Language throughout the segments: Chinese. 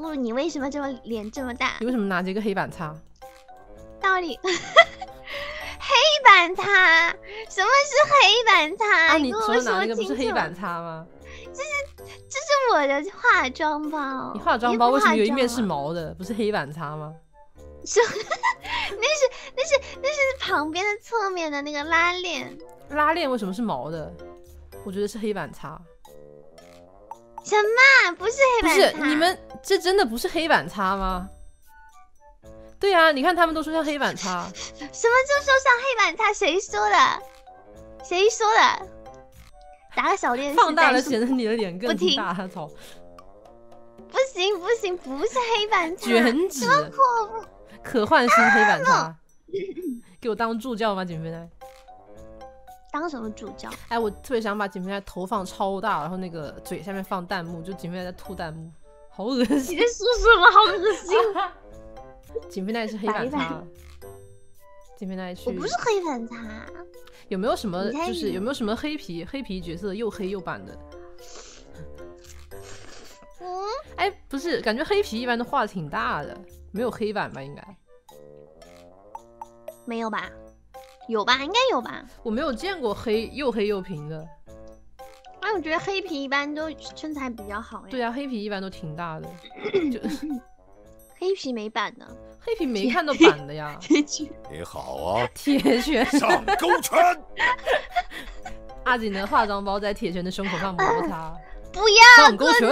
业务，你为什么这么脸这么大你？为什么拿着一个黑板擦？道理 黑板擦？什么是黑板擦？啊，你跟我除了拿说那个不是黑板擦吗？这是这是我的化妆包。你化妆包为什么有一面是毛的，不是黑板擦吗？是，那是那是那是旁边的侧面的那个拉链。拉链为什么是毛的？我觉得是黑板擦。什么？不是黑板擦？不是你们这真的不是黑板擦吗？对啊，你看他们都说像黑板擦，什么就说像黑板擦？谁说的？谁说的？打个小电视放大了显得你的脸更大。操，不行不行，不是黑板擦。卷纸，破布可换新黑板擦，给我当助教吗？锦飞奈？当什么助教？哎，我特别想把锦飞奈头放超大，然后那个嘴下面放弹幕，就锦飞奈在吐弹幕，好恶心你心在。说什么？好恶心！锦飞奈是黑板擦，锦飞奈去我不是黑板擦，有没有什么就是有没有什么黑皮黑皮角色又黑又板的？嗯，哎，不是，感觉黑皮一般都画的挺大的，没有黑板吧？应该没有吧？有吧？应该有吧？我没有见过黑又黑又平的。哎，我觉得黑皮一般都身材比较好呀。对啊，黑皮一般都挺大的，就黑皮没板呢。黑皮没看到板的呀。铁拳，你好啊，铁拳，上勾拳！阿锦的化妆包在铁拳的胸口上摩擦，不要上勾拳，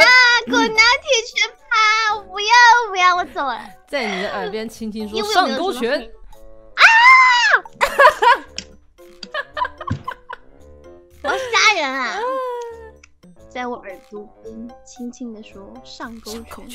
滚啊！铁拳趴！我不要不要，我走了。在你的耳边轻轻说上勾拳啊。我要杀人啊！在我耳朵边轻轻的说上勾拳，